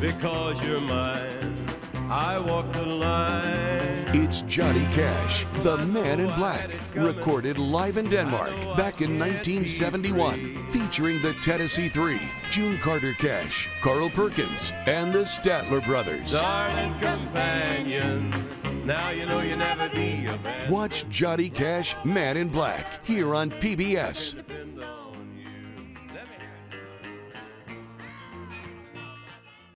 because you're mine. I walk the line. It's Johnny Cash, the Man in Black, recorded live in Denmark back in 1971, featuring the Tennessee Three, June Carter Cash, Carl Perkins, and the Statler Brothers. Darling companion, now you know you never be a man. Watch Johnny Cash, Man in Black, here on PBS.